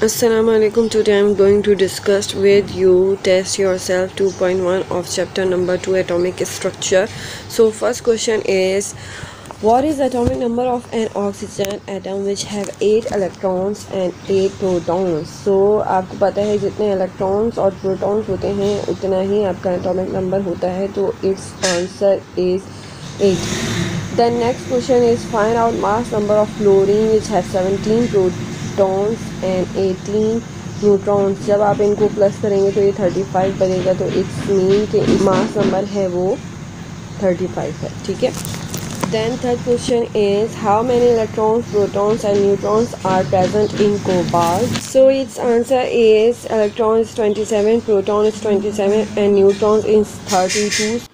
Assalamualaikum today I'm going to discuss with you test yourself 2.1 of chapter number 2 atomic structure so first question is what is atomic number of an oxygen atom which have 8 electrons and 8 protons so आपको पता है जितने electrons और protons होते हैं उतना ही आपका atomic number होता है तो its answer is 8 then next question is find out mass number of fluorine which has 17 protons protons and eighteen neutrons जब आप इनको प्लस करेंगे तो ये थर्टी फाइव बनेगा तो इट्स मीन के मास नंबर है वो थर्टी फाइव है, ठीक है? Then third question is how many electrons protons and neutrons are present in cobalt so it's answer is electron twenty seven proton twenty seven and neutrons is thirty two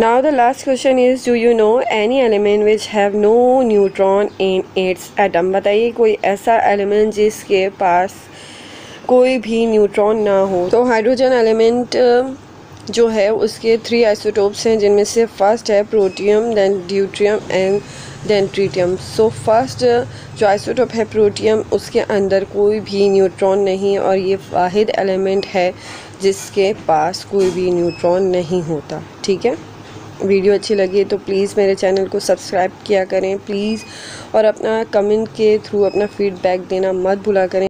Now, the last question is, do you know any element which have no neutron in its atom? बताइए, कोई ऐसा element जिसके पास कोई भी neutron ना हो। तो hydrogen element जो है, उसके थ्री आइसोटोप्स हैं, जिनमें से फ़र्स्ट है protium then deuterium and then tritium so first जो आइसोटोप है प्रोटियम उसके अंदर कोई भी न्यूट्रॉन नहीं और ये वाहिद एलिमेंट है जिसके पास कोई भी न्यूट्रॉन नहीं होता। ठीक है? वीडियो अच्छी लगी तो प्लीज़ मेरे चैनल को सब्सक्राइब किया करें प्लीज़ और अपना कमेंट के थ्रू अपना फीडबैक देना मत भुला करें।